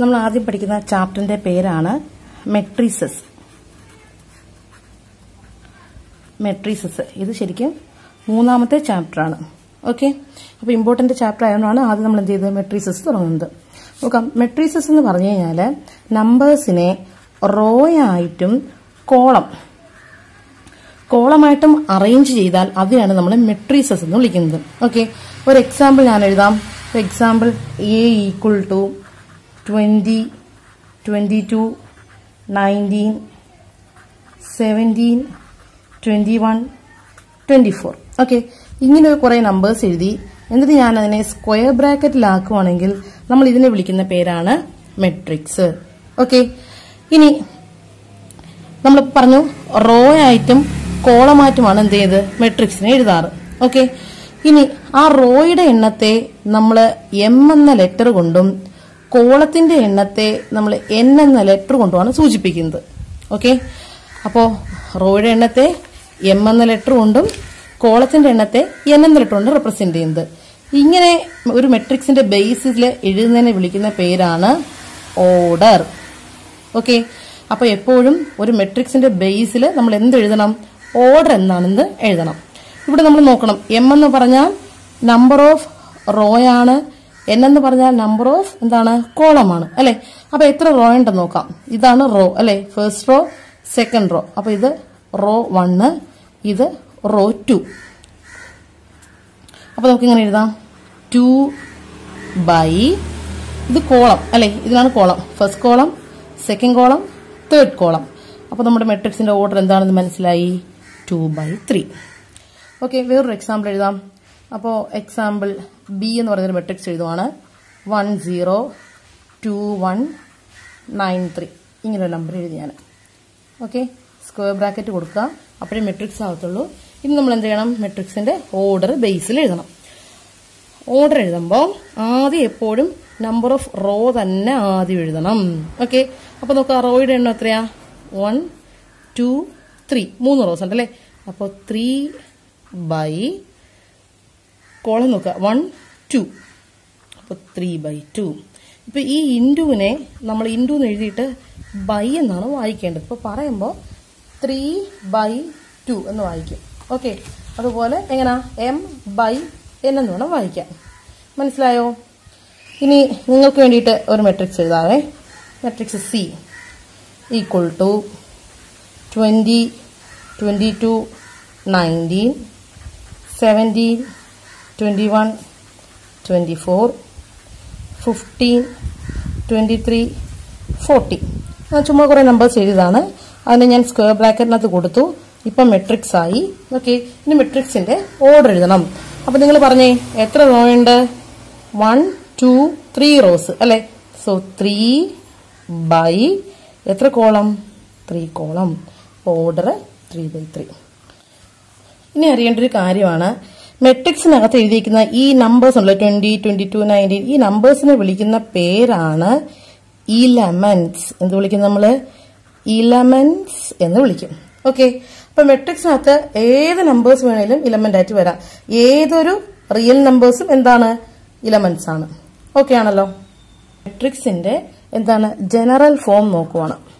നമ്മൾ ആദ്യം പഠിക്കുന്ന ചാപ്റ്ററിന്റെ പേരാണ് മെട്രീസസ്. മെട്രീസസ്. ഇത് ശരിക്കും മൂന്നാമത്തെ ചാപ്റ്ററാണ്. ഓക്കെ? അപ്പോൾ ഇമ്പോർട്ടന്റ് ചാപ്റ്റർ ആയതുകൊണ്ടാണ് ആദ്യം നമ്മൾ എന്ത് ചെയ്തത്? മെട്രീസസ് തുടങ്ങുന്നത്. നോക്കാം. മെട്രീസസ് എന്ന് പറഞ്ഞു കഴിഞ്ഞാൽ നമ്പേഴ്സിനെ റോ ആയിട്ടും കോളം കോളമായിട്ടും അറേഞ്ച് ചെയ്താൽ അതിനാണ് നമ്മൾ മെട്രീസസ് എന്ന് വിളിക്കുന്നത്. ഓക്കെ ഒരു എക്സാമ്പിൾ ഞാൻ എഴുതാം. Example A equal to twenty twenty two nineteen seventeen twenty one twenty four okay ഇങ്ങനെ കുറേ നമ്പേഴ്സ് എഴുതി. എന്നിട്ട് ഞാൻ അതിനെ സ്ക്വയർ ബ്രാക്കറ്റിലാക്കുവാണെങ്കിൽ നമ്മൾ ഇതിനെ വിളിക്കുന്ന പേരാണ് മെട്രിക്സ് ഓക്കെ ഇനി നമ്മൾ പറഞ്ഞു റോ ആയിട്ടും കോളമായിട്ടുമാണ് എന്ത് ചെയ്ത്? മെട്രിക്സിനെ എഴുതാറ്. ഓക്കെ ഇനി ആ റോയുടെ എണ്ണത്തെ നമ്മൾ എം എന്ന ലെറ്റർ കൊണ്ടും കോളത്തിന്റെ എണ്ണത്തെ നമ്മൾ എൻ എന്ന ലെറ്റർ കൊണ്ടുമാണ് സൂചിപ്പിക്കുന്നത്. ഓക്കെ അപ്പോ റോയുടെ എണ്ണത്തെ എം എന്ന ലെറ്റർ കൊണ്ടും കോളത്തിന്റെ എണ്ണത്തെ എൻ എന്ന ലെറ്റർ കൊണ്ട് റെപ്രസെന്റ് ചെയ്യുന്നത്. ഇങ്ങനെ ഒരു മെട്രിക്സിന്റെ ബേസിൽ എഴുതുന്നതിനെ വിളിക്കുന്ന പേരാണ് ഓർഡർ ഓക്കെ അപ്പൊ എപ്പോഴും ഒരു മെട്രിക്സിന്റെ ബേസിൽ നമ്മൾ എന്ത് എഴുതണം ഓർഡർ എന്താണെന്ന് എഴുതണം. ഇവിടെ നമ്മൾ നോക്കണം. എം എന്ന് പറഞ്ഞാൽ നമ്പർ ഓഫ് റോ ആണ്. എൻ എന്ന് പറഞ്ഞാൽ നമ്പർ ഓഫ് എന്താണ്? കോളമാണ് അല്ലെ? അപ്പൊ എത്ര റോ ഉണ്ടെന്ന് നോക്കാം. ഇതാണ് റോ അല്ലെ? ഫസ്റ്റ് റോ സെക്കൻഡ് റോ അപ്പൊ ഇത് റോ വണ്ണ് ഇത് റോ ടു അപ്പൊ നമുക്ക് ഇങ്ങനെ എഴുതാം. ടു ബൈ ഇത് കോളം അല്ലെ? ഇതിനാണ് column first column second column third column അപ്പോൾ നമ്മുടെ മെട്രിക്സിന്റെ ഓർഡർ എന്താണെന്ന് മനസ്സിലായി? ടു ബൈ ത്രീ ഓക്കെ വേറൊരു എക്സാമ്പിൾ എഴുതാം. അപ്പോൾ എക്സാമ്പിൾ ബി എന്ന് പറയുന്നൊരു matrix എഴുതുവാണ്. One zero two one nine three ഇങ്ങനെ ഒരു നമ്പർ എഴുതി ഞാൻ ഓക്കെ സ്ക്വയർ ബ്രാക്കറ്റ് കൊടുക്കുക. അപ്പോഴേ മെട്രിക്സ് ആകത്തുള്ളൂ ഇനി നമ്മൾ എന്ത് ചെയ്യണം? മെട്രിക്സിന്റെ ഓർഡർ ബേസിൽ എഴുതണം. ഓർഡർ എഴുതുമ്പോൾ ആദ്യം എപ്പോഴും നമ്പർ ഓഫ് റോ തന്നെ ആദ്യം എഴുതണം. ഓക്കെ അപ്പോൾ നോക്കുക റോയുടെ എണ്ണം എത്രയാ? വൺ ടു ത്രീ മൂന്ന് റോസ് ഉണ്ട് അല്ലേ അപ്പോൾ ത്രീ ബൈ കോളം നോക്കുക. വൺ ടു അപ്പോൾ ത്രീ ബൈ ടു ഇപ്പോൾ ഈ ഇൻഡുവിനെ നമ്മൾ ഇൻഡു എന്ന് എഴുതിയിട്ട് ബൈ എന്നാണ് വായിക്കേണ്ടത്. ഇപ്പോൾ പറയുമ്പോൾ ത്രീ ബൈ ടു എന്ന് വായിക്കും. ഓക്കെ അതുപോലെ എങ്ങനാ? എം ബൈ എൻ എന്ന് വേണം വായിക്കാം മനസ്സിലായോ? ഇനി നിങ്ങൾക്ക് വേണ്ടിയിട്ട് ഒരു matrix എഴുതാവേ. Matrix C equal to twenty twenty two nineteen seventeen twenty one twenty four fifteen twenty three forty. ചുമ്മാ കുറേ നമ്പേഴ്സ് എഴുതാണ്. അതിന് ഞാൻ സ്ക്വയർ ബ്രാക്കറ്റിനകത്ത് കൊടുത്തു. ഇപ്പം മെട്രിക്സ് ആയി. ഓക്കെ ഇനി മെട്രിക്സിന്റെ ഓർഡർ എഴുതണം. അപ്പം നിങ്ങൾ പറഞ്ഞേ എത്ര റോ ഉണ്ട്? വൺ ടു ത്രീ റോസ് അല്ലേ? സോ ത്രീ ബൈ എത്ര column three column order three by three ഇനി അറിയേണ്ട ഒരു കാര്യമാണ്. മെട്രിക്സിനകത്ത് എഴുതിയിരിക്കുന്ന ഈ നമ്പേഴ്സ് ഉണ്ടല്ലോ ട്വന്റി ട്വന്റി ടു നയന്റീൻ ഈ നമ്പേഴ്സിനെ വിളിക്കുന്ന പേരാണ് ഇലമൻസ് എന്ത് വിളിക്കും നമ്മൾ ഇലമൻസ് എന്ന് വിളിക്കും. ഓക്കെ അപ്പൊ മെട്രിക്സിനകത്ത് ഏത് നമ്പേഴ്സ് വേണേലും ഇലമെന്റ് ആയിട്ട് വരാം. ഏതൊരു റിയൽ നമ്പേഴ്സും എന്താണ്? ഇലമെന്റ്സ് ആണ്. ഓക്കെ ആണല്ലോ. മെട്രിക്സിന്റെ എന്താണ്? ജനറൽ ഫോം നോക്കുവാണ്.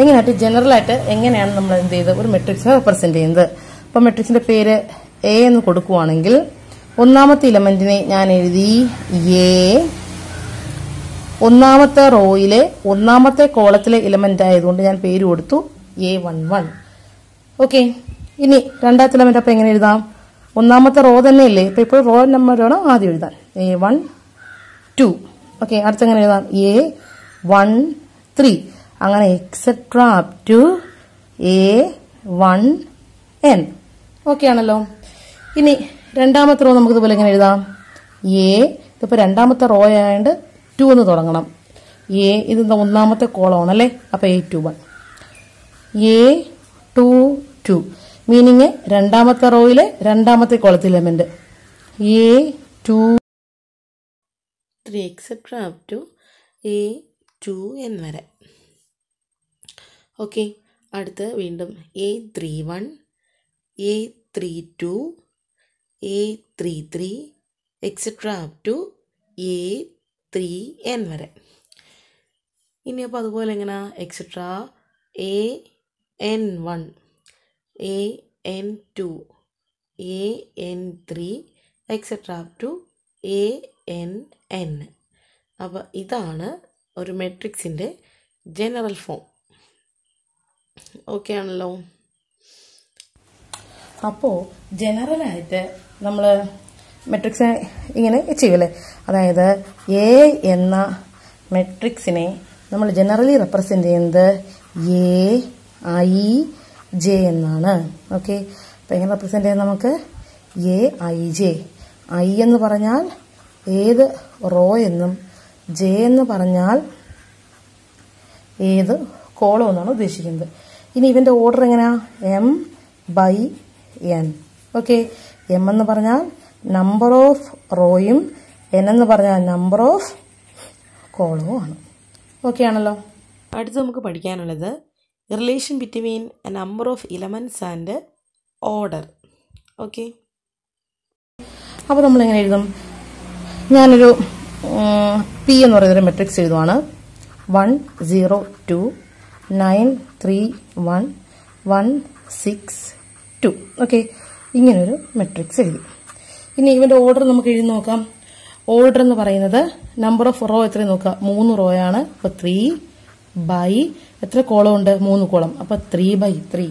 എങ്ങനെയായിട്ട് ജനറലായിട്ട് എങ്ങനെയാണ് നമ്മൾ എന്ത് ചെയ്ത് ഒരു മെട്രിക്സിനെ റെപ്രസെന്റ് ചെയ്യുന്നത്? അപ്പൊ മെട്രിക്സിന്റെ പേര് എ എന്ന് കൊടുക്കുവാണെങ്കിൽ ഒന്നാമത്തെ ഇലമെന്റിനെ ഞാൻ എഴുതി എ ഒന്നാമത്തെ റോയിലെ ഒന്നാമത്തെ കോളത്തിലെ ഇലമെന്റ് ആയതുകൊണ്ട് ഞാൻ പേര് കൊടുത്തു എ വൺ വൺ ഓക്കെ ഇനി രണ്ടാമത്തെ ഇലമെന്റ് അപ്പൊ എങ്ങനെ എഴുതാം? ഒന്നാമത്തെ റോ തന്നെയല്ലേ? ഇപ്പൊ ഇപ്പോൾ റോ നമ്പർ വേണം ആദ്യം എഴുതാൻ. എ വൺ ടു ഓക്കെ അടുത്ത് എങ്ങനെ എഴുതാം? എ വൺ ത്രീ അങ്ങനെ etcetera up to A one N okay ആണല്ലോ. ഇനി രണ്ടാമത്തെ റോ നമുക്ക് ഇതുപോലെ എങ്ങനെ എഴുതാം. എ ഇതിപ്പോ രണ്ടാമത്തെ റോ ആയതുകൊണ്ട് ടു എന്ന് തുടങ്ങണം. എ ഇത് ഒന്നാമത്തെ കോളമാണ് അല്ലേ? അപ്പൊ A two one A two two meaning രണ്ടാമത്തെ റോയിലെ രണ്ടാമത്തെ കോളത്തിൽ element A two three etcetera up to A two N വരെ. ഓക്കെ. അടുത്ത് വീണ്ടും A three one A three two A three three etcetera up to A three N വരെ. ഇനി അപ്പോൾ അതുപോലെ എങ്ങനെ? Etcetera A N one A N two A N three etcetera up to A N N അപ്പോൾ ഇതാണ് ഒരു മെട്രിക്സിന്റെ general form okay ആണല്ലോ. അപ്പോൾ ജനറലായിട്ട് നമ്മൾ മെട്രിക്സ് ഇങ്ങനെ ചെയ്യുമല്ലേ അതായത് എ എന്ന മെട്രിക്സിനെ നമ്മൾ ജനറലി റെപ്രസെന്റ് ചെയ്യുന്നത് എ ഐ ജെ എന്നാണ്. ഓക്കെ അപ്പം എങ്ങനെ റെപ്രസെന്റ് ചെയ്യാം നമുക്ക്? എ ഐ ജെ ഐ എന്ന് പറഞ്ഞാൽ ഏത് റോ എന്നും ജെ എന്ന് പറഞ്ഞാൽ ഏത് കോളം എന്നാണ് ഉദ്ദേശിക്കുന്നത്. ഇനി ഇവന്റെ ഓർഡർ എങ്ങനെയാ M by N okay M എന്ന് പറഞ്ഞാൽ നമ്പർ ഓഫ് റോയും എൻ എന്ന് പറഞ്ഞാൽ നമ്പർ ഓഫ് കോളവും ആണ്. ഓക്കെ ആണല്ലോ? അടുത്ത് നമുക്ക് പഠിക്കാനുള്ളത് relation between a number of elements and order okay അപ്പോൾ നമ്മൾ എങ്ങനെ എഴുതും? ഞാനൊരു പി എന്ന് പറയുന്നൊരു matrix എഴുതുവാണ്. One zero two nine three one one six two okay ഇങ്ങനൊരു മെട്രിക്സ് എഴുതി. ഇനി ഇവന്റെ ഓർഡർ നമുക്ക് എഴുതി നോക്കാം. ഓർഡർ എന്ന് പറയുന്നത് നമ്പർ ഓഫ് റോ എത്ര നോക്കാം മൂന്ന് റോ ആണ്. അപ്പൊ ത്രീ ബൈ എത്ര കോളം ഉണ്ട്? മൂന്ന് കോളം അപ്പൊ ത്രീ ബൈ ത്രീ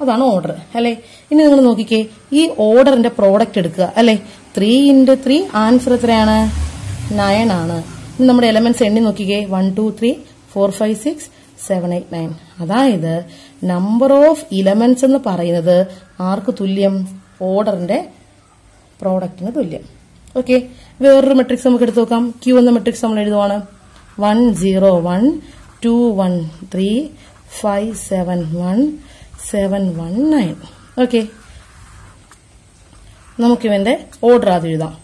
അതാണ് ഓർഡർ അല്ലെ? ഇനി നിങ്ങൾ നോക്കിക്കേ. ഈ ഓർഡറിന്റെ പ്രോഡക്റ്റ് എടുക്കുക. അല്ലെ? ത്രീ ഇന്റു ത്രീ ആൻസർ എത്രയാണ്? നയൻ ആണ്. നമ്മുടെ എലമെന്റ്സ് എണ്ണി നോക്കിക്കേ. One two three four five six seven eight nine അതായത് നമ്പർ ഓഫ് ഇലമെന്റ്സ് എന്ന് പറയുന്നത് ആർക്ക് തുല്യം? ഓർഡറിന്റെ പ്രോഡക്റ്റിന് തുല്യം. ഓക്കെ വേറൊരു മെട്രിക്സ് നമുക്ക് എടുത്തു നോക്കാം. ക്യൂ എന്ന മെട്രിക്സ് നമ്മൾ എഴുതുവാണ്. One zero one two one three five seven one seven one nine okay നമുക്കിവന്റെ order ആദ്യം എഴുതാം.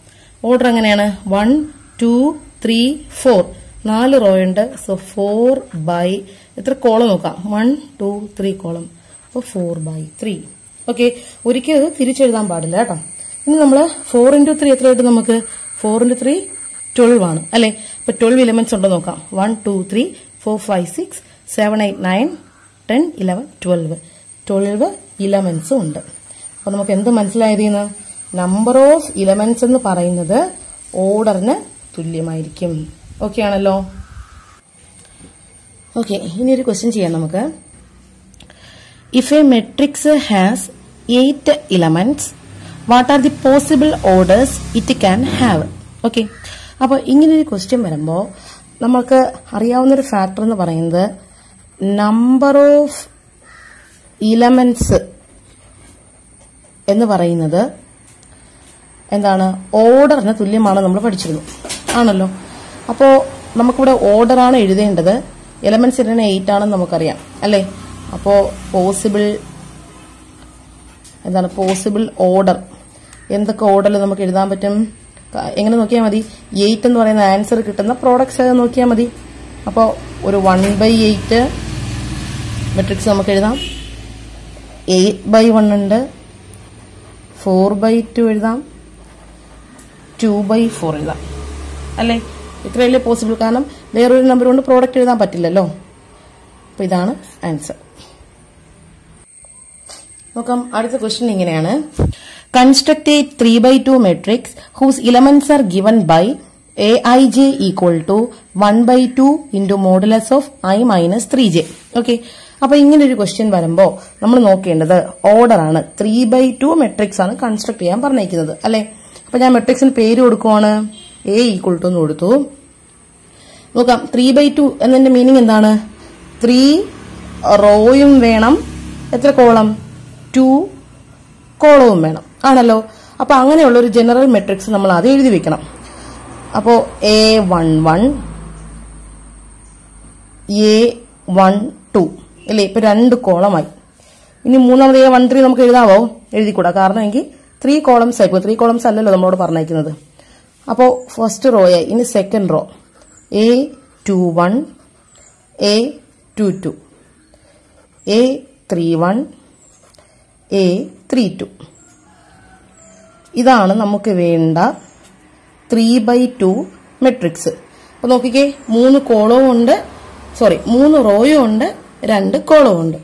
ഓർഡർ എങ്ങനെയാണ്? വൺ ടു ത്രീ ഫോർ നാല് റോ ഉണ്ട്. സോ ഫോർ ബൈ എത്ര കോളം നോക്കാം? വൺ ടു ത്രീ കോളം അപ്പോൾ ഫോർ ബൈ ത്രീ ഓക്കെ ഒരിക്കലും അത് തിരിച്ചെഴുതാൻ പാടില്ല കേട്ടോ. ഇനി നമ്മൾ ഫോർ ഇന്റു ത്രീ എത്ര കിട്ടും നമുക്ക്? ഫോർ ഇന്റു ത്രീ ട്വൽവ് ആണ്. അല്ലെ? അപ്പൊ ട്വൽവ് ഇലമെന്റ്സ് ഉണ്ടോ നോക്കാം. One two three four five six seven eight nine ten eleven twelve twelve ഇലമെന്റ്സും ഉണ്ട്. അപ്പൊ നമുക്ക് എന്ത് മനസ്സിലായതിന്ന്? നമ്പർ ഓഫ് ഇലമെന്റ്സ് എന്ന് പറയുന്നത് ഓർഡറിന് തുല്യമായിരിക്കും. ഓക്കെ ആണല്ലോ. ഓക്കെ ഇനി ഒരു ക്വസ്റ്റ്യൻ ചെയ്യാം നമുക്ക്. If a matrix has eight elements what are the possible orders it can have okay അപ്പോൾ ഇങ്ങനെ ഒരു ക്വസ്റ്റ്യൻ വരുമ്പോൾ നമുക്ക് അറിയാവുന്ന ഒരു ഫാക്ടർ എന്ന് പറയുന്നത് നമ്പർ ഓഫ് ഇലമെന്റ്സ് എന്ന് പറയുന്നത് എന്താണ്? ഓർഡറിന് തുല്യമാണ് നമ്മൾ പഠിച്ചിരുന്നു ആണല്ലോ? അപ്പോൾ നമുക്കിവിടെ ഓർഡറാണ് എഴുതേണ്ടത്. എലമെന്റ്സ് ഇടണ എയ്റ്റ് ആണെന്ന് നമുക്കറിയാം അല്ലേ? അപ്പോൾ പോസിബിൾ എന്താണ് പോസിബിൾ ഓർഡർ എന്തൊക്കെ ഓർഡറിൽ നമുക്ക് എഴുതാൻ പറ്റും? എങ്ങനെ നോക്കിയാൽ മതി? എയ്റ്റ് എന്ന് പറയുന്ന ആൻസർ കിട്ടുന്ന പ്രോഡക്ട്സ് നോക്കിയാൽ മതി. അപ്പോൾ ഒരു വൺ ബൈ എയ്റ്റ് മെട്രിക്സ് നമുക്ക് എഴുതാം. എയ്റ്റ് ബൈ വൺ ഉണ്ട്. ഫോർ ബൈ ടു എഴുതാം. ടു ബൈ ഫോർ എഴുതാം. അല്ലേ? ഇത്രയല്ലേ പോസിബിൾ കാരണം വേറൊരു നമ്പർ കൊണ്ട് പ്രോഡക്റ്റ് എഴുതാൻ പറ്റില്ലല്ലോ. അപ്പൊ ഇതാണ് ആൻസർ നോക്കാം അടുത്ത ക്വസ്റ്റ്യൻ ഇങ്ങനെയാണ്. Construct a three by two matrix whose elements are given by A I J equal to one by two into modulus of I minus three J okay അപ്പൊ ഇങ്ങനെ ഒരു ക്വസ്റ്റ്യൻ വരുമ്പോ നമ്മൾ നോക്കേണ്ടത് ഓർഡർ ആണ്. ത്രീ ബൈ ടു മെട്രിക്സ് ആണ് construct ചെയ്യാൻ പറഞ്ഞേക്കുന്നത്. അല്ലെ? അപ്പൊ ഞാൻ മെട്രിക്സിന് പേര് കൊടുക്കുവാണ്. എ ഈക്വൽ ടു എന്ന് കൊടുത്തു. നോക്കാം ത്രീ ബൈ ടു എന്നതിന്റെ മീനിങ് എന്താണ്? ത്രീ റോയും വേണം. എത്ര കോളം? ടു കോളവും വേണം. ആണല്ലോ? അപ്പൊ അങ്ങനെയുള്ള ഒരു ജനറൽ മെട്രിക്സ് നമ്മൾ അത് എഴുതി വെക്കണം. അപ്പോ A one one A one two അല്ലേ ഇപ്പൊ രണ്ട് കോളമായി. ഇനി മൂന്നാമത് എ വൺ ത്രീ നമുക്ക് എഴുതാവോ? എഴുതിക്കൂടാ. കാരണം എങ്കിൽ ത്രീ കോളംസ് ആയിപ്പോ ത്രീ കോളംസ് അല്ലല്ലോ നമ്മളോട് പറഞ്ഞേക്കുന്നത് അപ്പോൾ ഫസ്റ്റ് റോ ആയി ഇനി second row A two one A two two A three one A three two ഇതാണ് നമുക്ക് വേണ്ട ത്രീ ബൈ ടു മെട്രിക്സ് അപ്പോൾ നോക്കിക്കേ മൂന്ന് കോളവും ഉണ്ട് സോറി മൂന്ന് റോയും ഉണ്ട് രണ്ട് കോളവും ഉണ്ട്.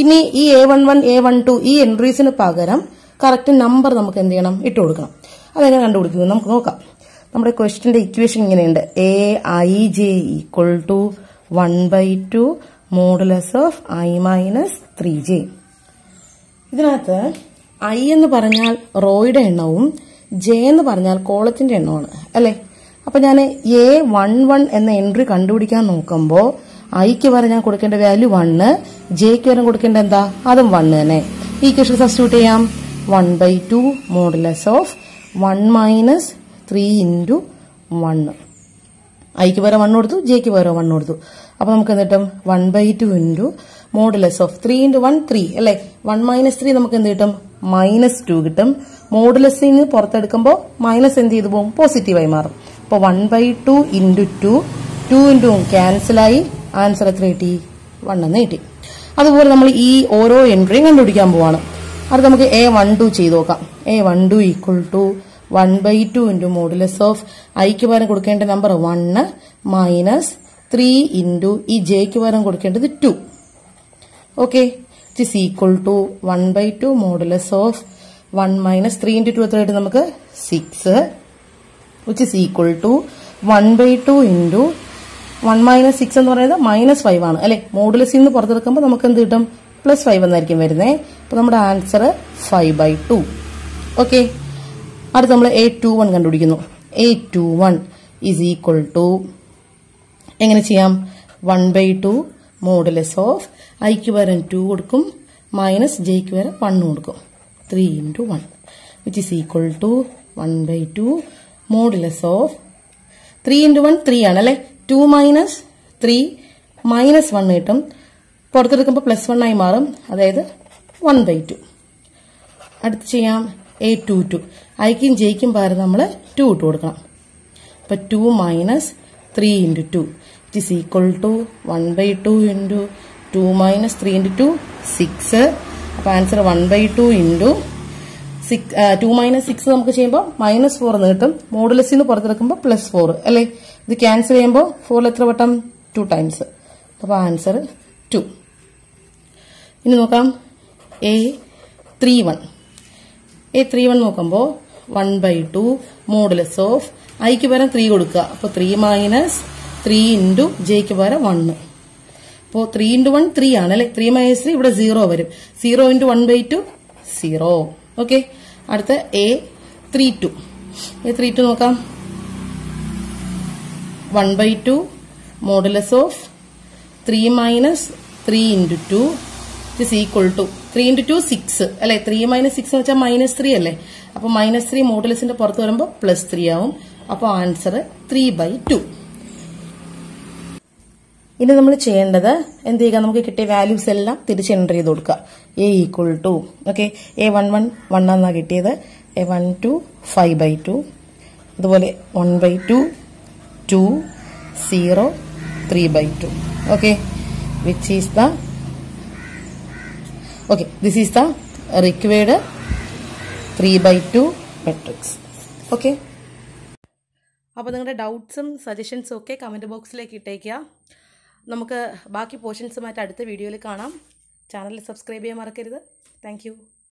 ഇനി ഈ A one one A one two ഈ എൻട്രീസിന് പകരം കറക്റ്റ് നമ്പർ നമുക്ക് എന്ത് ചെയ്യണം? ഇട്ട് കൊടുക്കണം അതെങ്ങനെ കണ്ടുപിടിക്കുന്നത്? നമുക്ക് നോക്കാം. നമ്മുടെ ക്വസ്റ്റിന്റെ ഇക്വേഷൻ ഇങ്ങനെയുണ്ട്. A I J equal to one by two modulus of I minus three J ഇതിനകത്ത് ഐ എന്ന് പറഞ്ഞാൽ റോയുടെ എണ്ണവും ജെ എന്ന് പറഞ്ഞാൽ കോളത്തിന്റെ എണ്ണമാണ് അല്ലേ? അപ്പൊ ഞാൻ എ വൺ വൺ എന്ന എൻട്രി കണ്ടുപിടിക്കാൻ നോക്കുമ്പോൾ ഐക്ക് വരെ ഞാൻ കൊടുക്കേണ്ട വാല്യൂ വണ്ണ് ജെക്ക് വരെ കൊടുക്കേണ്ട എന്താ? അതും വണ്ണ് തന്നെ. ഈ ക്വസ്റ്റൻ സബ്സ്റ്റിറ്റ്യൂട്ട് ചെയ്യാം. One by two modulus of one minus three into one. ഐക്ക് പകരം വൺ കൊടുത്തു ജെക്ക് പകരം വൺ കൊടുത്തു. അപ്പൊ നമുക്ക് എന്തിട്ടും one by two into modulus of three into one three അല്ലെ? വൺ മൈനസ് ത്രീ നമുക്ക് എന്ത് കിട്ടും? മൈനസ് ടു കിട്ടും. മോഡുലസിൽ നിന്ന് പുറത്തെടുക്കുമ്പോൾ മൈനസ് എന്ത് ചെയ്തു പോകും? പോസിറ്റീവായി മാറും. അപ്പോൾ one by two into two two into ക്യാൻസലായി answer എത്ര കിട്ടി? വൺ എന്ന് കിട്ടി. അതുപോലെ നമ്മൾ ഈ ഓരോ എൻട്രിയും കണ്ടുപിടിക്കാൻ പോവാണ്. അത് നമുക്ക് എ വൺ ടു ചെയ്ത് നോക്കാം. A one two equal to one by two into modulus of ഐക്ക് പകരം കൊടുക്കേണ്ട number one minus three into ഈ ജെക്ക് പകരം കൊടുക്കേണ്ടത് two okay it is equal to one by two modulus of one minus three into two എത്രയായിട്ട് നമുക്ക്? Six which is equal to one by two into one minus six എന്ന് പറയുന്നത് minus five ആണ്. അല്ലെ? മോഡുലസിൽ നിന്ന് പുറത്തെടുക്കുമ്പോൾ നമുക്ക് എന്ത് കിട്ടും? പ്ലസ് ഫൈവ് എന്നായിരിക്കും വരുന്നത് അപ്പോൾ നമ്മുടെ answer five by two okay അടുത്ത് നമ്മൾ എ ടു വൺ കണ്ടുപിടിക്കുന്നു. A two one is equal to എങ്ങനെ ചെയ്യാം? One by two modulus of ഐക്ക് പകരം ടു കൊടുക്കും. മൈനസ് ജെക്ക് പകരം വൺ കൊടുക്കും. Three into one which is equal to one by two modulus of three into one three ആണ് അല്ലെ? Two minus three minus one കിട്ടും. പുറത്തെടുക്കുമ്പോൾ പ്ലസ് വൺ ആയി മാറും. അതായത് വൺ ബൈ ടു അടുത്ത് ചെയ്യാം. എ ടു ടു ഐക്കും ജെയ്ക്കും പകരം നമ്മൾ ടു ഇട്ട് കൊടുക്കണം. അപ്പം two minus three into two it is equal to one by two into two minus three into two six അപ്പം answer one by two into six two minus six നമുക്ക് ചെയ്യുമ്പോൾ മൈനസ് ഫോർ എന്ന് കിട്ടും. മോഡുലസിൽ നിന്ന് പുറത്തെടുക്കുമ്പോൾ plus four അല്ലേ? ഇത് cancel ചെയ്യുമ്പോൾ ഫോറിൽ എത്ര വട്ടം? ടു ടൈംസ് അപ്പോൾ ആൻസർ ടു ഇനി നോക്കാം. A three one A three one നോക്കുമ്പോൾ one by two modulus of ഐക്ക് പകരം ത്രീ കൊടുക്കുക. അപ്പോൾ ത്രീ മൈനസ് ത്രീ ഇന്റു ജെക്ക് പകരം വണ്ണ് അപ്പോൾ ത്രീ ഇന്റു വൺ ത്രീ ആണ് അല്ലെ? ത്രീ മൈനസ് ത്രീ ഇവിടെ സീറോ വരും. Zero into one by two zero okay അടുത്ത A three two A three two നോക്കാം. One by two modulus of three minus three into two is equal to three into two six അല്ലെ? Three minus six എന്ന് വെച്ചാൽ minus three അല്ലേ? അപ്പൊ minus three മോഡലിസിന്റെ പുറത്ത് വരുമ്പോൾ plus three ആവും. അപ്പോൾ ആൻസർ ത്രീ ബൈ ടു ഇനി നമ്മൾ ചെയ്യേണ്ടത് എന്ത് ചെയ്യുക? നമുക്ക് കിട്ടിയ വാല്യൂസ് എല്ലാം തിരിച്ച് എന്റർ ചെയ്ത് കൊടുക്കുക. A equal to okay A one one one എന്നാണ് കിട്ടിയത്. A one two five by two അതുപോലെ one by two two zero three by two okay which is the okay this is the required three by two matrix okay അപ്പോൾ നിങ്ങളുടെ ഡൗട്ട്സും സജഷൻസും ഒക്കെ comment ബോക്സിലേക്ക് ഇട്ടേക്കുക. നമുക്ക് ബാക്കി പോർഷൻസുമായിട്ട് അടുത്ത വീഡിയോയിൽ കാണാം. ചാനൽ സബ്സ്ക്രൈബ് ചെയ്യാൻ മറക്കരുത്. താങ്ക്